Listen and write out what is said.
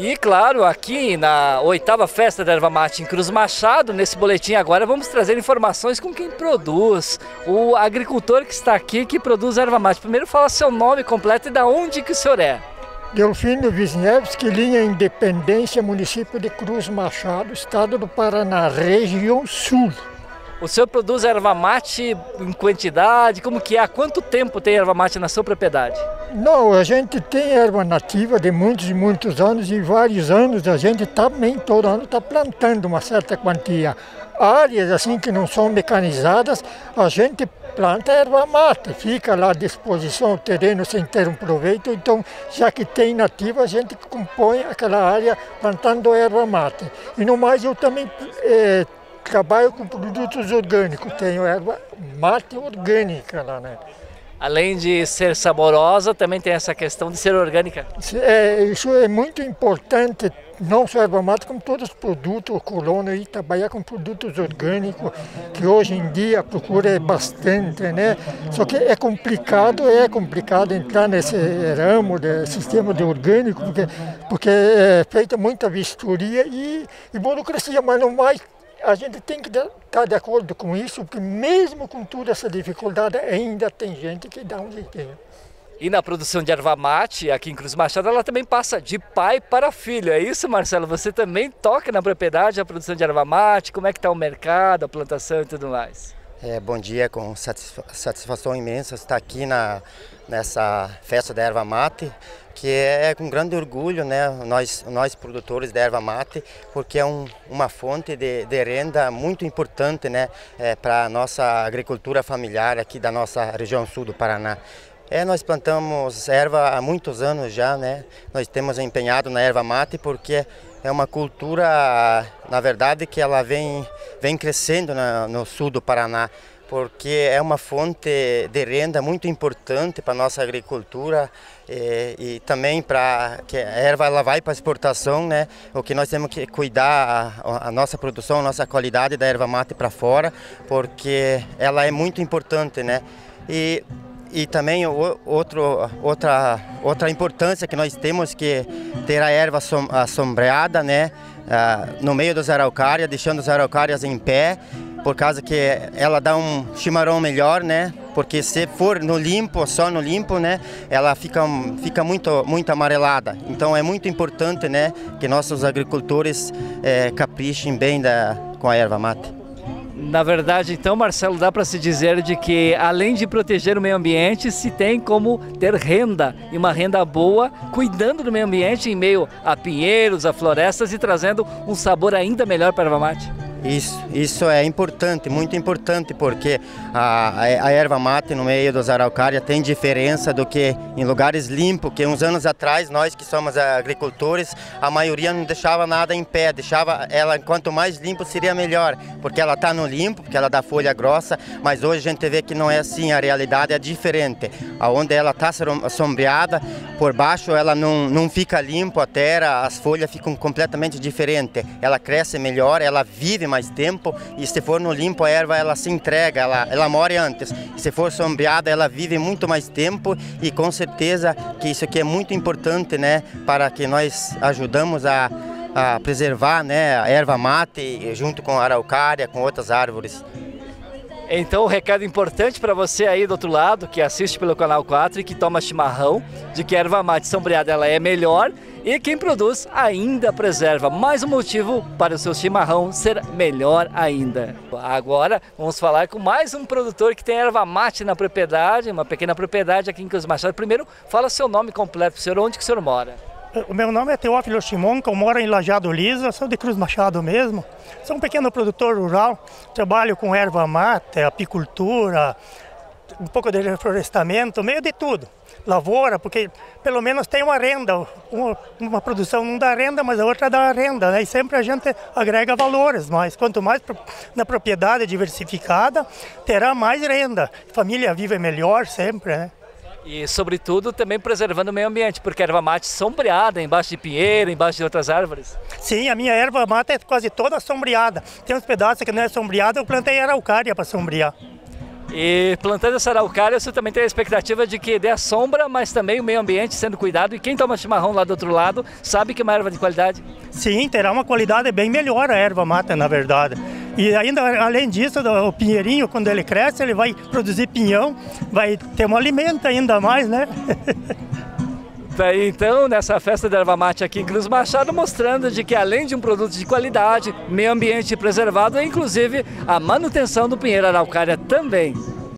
E claro, aqui na oitava festa da erva mate em Cruz Machado, nesse boletim agora vamos trazer informações com quem produz, o agricultor que está aqui que produz erva mate. Primeiro fala seu nome completo e da onde que o senhor é. Delfino Wisniewski, linha Independência, município de Cruz Machado, estado do Paraná, região sul. O senhor produz erva mate em quantidade? Como que é? Há quanto tempo tem erva mate na sua propriedade? Não, a gente tem erva nativa de muitos e muitos anos e vários anos a gente também todo ano está plantando uma certa quantia. Áreas assim que não são mecanizadas, a gente planta erva mate, fica lá à disposição o terreno sem ter um proveito, então já que tem nativa a gente compõe aquela área plantando erva mate. E no mais eu também eh, trabalho com produtos orgânicos, tenho erva mate orgânica lá, né? Além de ser saborosa, também tem essa questão de ser orgânica. É, isso é muito importante, não só erva mate, como todos os produtos, colono e trabalhar com produtos orgânicos, que hoje em dia a procura é bastante, né? Só que é complicado, é complicado entrar nesse ramo de sistema de orgânico, porque, porque é feita muita vistoria e, e burocracia, mas não mais a gente tem que estar tá de acordo com isso, porque mesmo com toda essa dificuldade, ainda tem gente que dá um jeitinho. E na produção de erva mate, aqui em Cruz Machado, ela também passa de pai para filho. É isso, Marcelo? Você também toca na propriedade a produção de erva mate? Como é que está o mercado, a plantação e tudo mais? É, bom dia, com satisfação imensa estar aqui na, nessa festa da erva mate, que é com grande orgulho, né, nós, nós produtores da erva mate, porque é um, uma fonte de, de, renda muito importante né, é, para a nossa agricultura familiar aqui da nossa região sul do Paraná. É, nós plantamos erva há muitos anos já, né? Nós temos empenhado na erva mate porque é uma cultura, na verdade, que ela vem, vem crescendo na, no sul do Paraná, porque é uma fonte de renda muito importante para a nossa agricultura e, eh, e também para que a erva ela vai para exportação, né? O que nós temos que cuidar a, a nossa produção, a nossa qualidade da erva mate para fora, porque ela é muito importante, né? E e também outro, outra, outra importância que nós temos que ter a erva assombreada, né? Ah, no meio das araucárias, deixando as araucárias em pé, por causa que ela dá um chimarrão melhor, né? Porque se for no limpo, só no limpo, né? Ela fica, fica muito, muito amarelada. Então é muito importante, né? Que nossos agricultores é, caprichem bem da, com a erva mate. Na verdade, então, Marcelo, dá para se dizer de que além de proteger o meio ambiente, se tem como ter renda e uma renda boa, cuidando do meio ambiente em meio a pinheiros, a florestas e trazendo um sabor ainda melhor para a erva mate. Isso, isso é importante, muito importante, porque a, a erva mate no meio dos araucárias tem diferença do que em lugares limpos, que uns anos atrás nós que somos agricultores, a maioria não deixava nada em pé, deixava ela, quanto mais limpo seria melhor, porque ela está no limpo, porque ela dá folha grossa, mas hoje a gente vê que não é assim, a realidade é diferente. Aonde ela está sombreada, por baixo ela não, não fica limpo a terra, as folhas ficam completamente diferentes, ela cresce melhor, ela vive mais tempo e se for no limpo a erva ela se entrega, ela, ela morre antes. Se for sombreada ela vive muito mais tempo e com certeza que isso aqui é muito importante, né, para que nós ajudamos a, a preservar, né, a erva mate junto com a araucária, com outras árvores. Então, o um recado importante para você aí do outro lado, que assiste pelo canal 4 e que toma chimarrão, de que a erva mate sombreada ela é melhor e quem produz ainda preserva. Mais um motivo para o seu chimarrão ser melhor ainda. Agora vamos falar com mais um produtor que tem erva mate na propriedade, uma pequena propriedade aqui em Cruz Machado. Primeiro, fala seu nome completo, senhor, onde que o senhor mora? O meu nome é Teófilo Chimonca, eu moro em Lajado Lisa, sou de Cruz Machado mesmo. Sou um pequeno produtor rural, trabalho com erva mate, apicultura, um pouco de reflorestamento, meio de tudo. Lavoura, porque pelo menos tem uma renda. Uma, uma, produção não dá renda, mas a outra dá renda, né? E sempre a gente agrega valores, mas quanto mais na propriedade diversificada, terá mais renda. Família vive melhor sempre, né? E, sobretudo, também preservando o meio ambiente, porque a erva mate sombreada, embaixo de pinheiro, embaixo de outras árvores. Sim, a minha erva mate é quase toda sombreada. Tem uns pedaços que não é sombreada, eu plantei araucária para sombrear. E plantando essa araucária, você também tem a expectativa de que dê a sombra, mas também o meio ambiente sendo cuidado. E quem toma chimarrão lá do outro lado sabe que é uma erva de qualidade. Sim, terá uma qualidade bem melhor a erva mata, na verdade. E ainda, além disso, o pinheirinho, quando ele cresce, ele vai produzir pinhão, vai ter um alimento ainda mais, né? Tá aí, então, nessa festa da erva mate aqui em Cruz Machado, mostrando de que além de um produto de qualidade, meio ambiente preservado, é inclusive a manutenção do pinheiro araucária também.